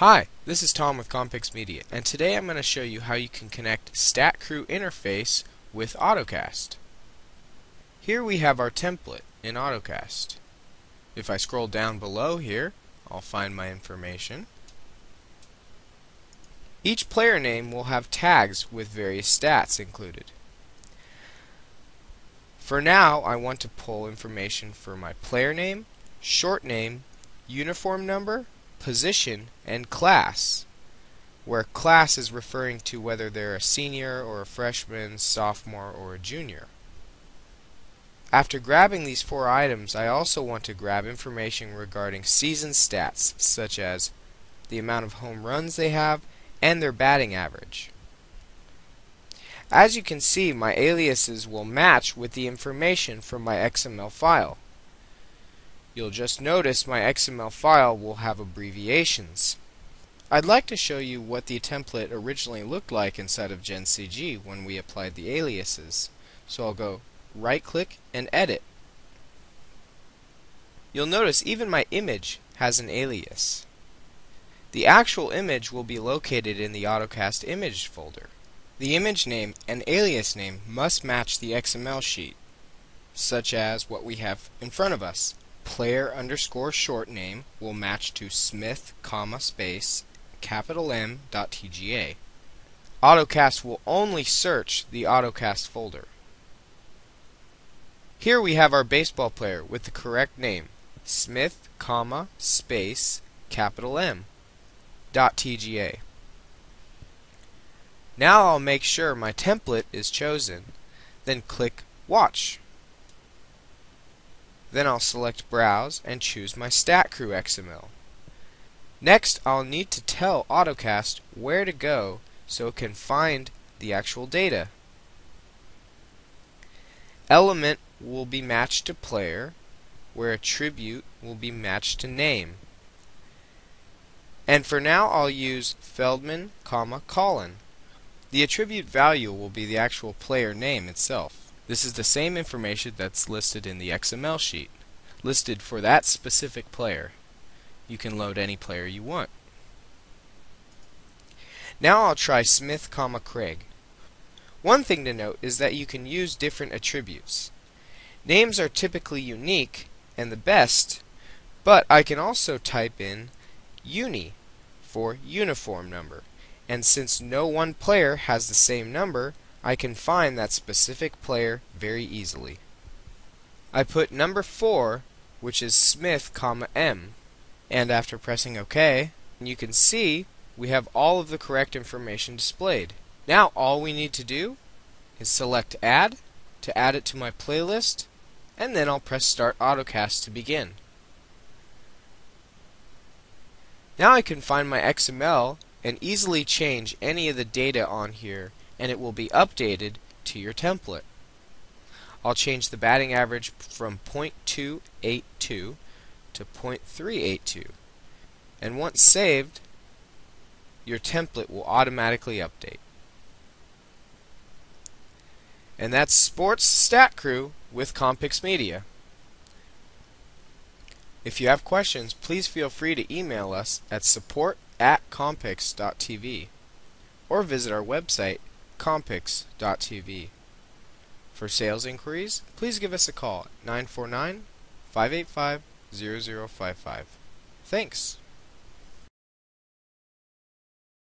Hi, this is Tom with Compix Media, and today I'm going to show you how you can connect StatCrew interface with AutoCast. Here we have our template in AutoCast. If I scroll down below here, I'll find my information. Each player name will have tags with various stats included. For now, I want to pull information for my player name, short name, uniform number, position, and class, where class is referring to whether they're a senior or a freshman, sophomore, or a junior. After grabbing these four items, I also want to grab information regarding season stats, such as the amount of home runs they have and their batting average. As you can see, my aliases will match with the information from my XML file. You'll just notice my XML file will have abbreviations. I'd like to show you what the template originally looked like inside of GenCG when we applied the aliases. So I'll go right click and edit. You'll notice even my image has an alias. The actual image will be located in the AutoCast image folder. The image name and alias name must match the XML sheet, such as what we have in front of us player underscore short name will match to Smith, comma, space, capital M dot TGA. AutoCast will only search the AutoCast folder. Here we have our baseball player with the correct name, Smith, comma, space, capital M, dot TGA. Now I'll make sure my template is chosen, then click Watch. Then I'll select Browse and choose my StatCrew XML. Next, I'll need to tell AutoCast where to go so it can find the actual data. Element will be matched to player, where attribute will be matched to name. And for now, I'll use Feldman, comma, colon. The attribute value will be the actual player name itself. This is the same information that's listed in the XML sheet, listed for that specific player. You can load any player you want. Now I'll try Smith, Craig. One thing to note is that you can use different attributes. Names are typically unique and the best, but I can also type in uni for uniform number. And since no one player has the same number, I can find that specific player very easily. I put number 4, which is Smith, comma M, and after pressing OK, you can see we have all of the correct information displayed. Now all we need to do is select Add to add it to my playlist, and then I'll press Start AutoCast to begin. Now I can find my XML and easily change any of the data on here and it will be updated to your template. I'll change the batting average from .282 to .382 and once saved your template will automatically update. And that's Sports Stat Crew with Compix Media. If you have questions, please feel free to email us at support at compix.tv or visit our website compix.tv. For sales inquiries, please give us a call at 949 585 0055. Thanks.